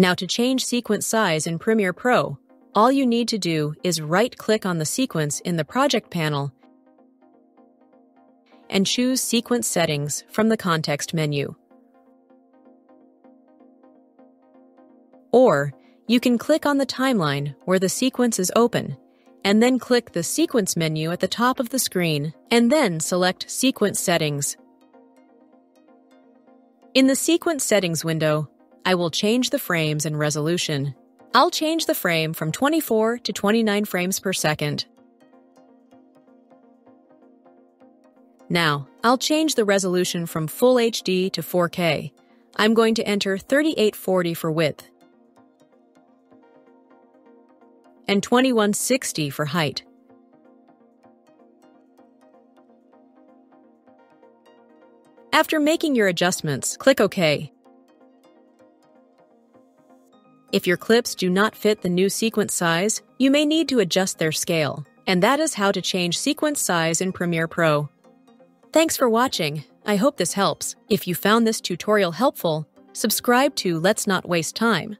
Now to change sequence size in Premiere Pro, all you need to do is right-click on the sequence in the Project panel and choose Sequence Settings from the context menu. Or you can click on the timeline where the sequence is open, and then click the Sequence menu at the top of the screen, and then select Sequence Settings. In the Sequence Settings window, I will change the frames and resolution. I'll change the frame from 24 to 29 frames per second. Now, I'll change the resolution from Full HD to 4K. I'm going to enter 3840 for width and 2160 for height. After making your adjustments, click OK. If your clips do not fit the new sequence size, you may need to adjust their scale. And that is how to change sequence size in Premiere Pro. Thanks for watching. I hope this helps. If you found this tutorial helpful, subscribe to Let's Not Waste Time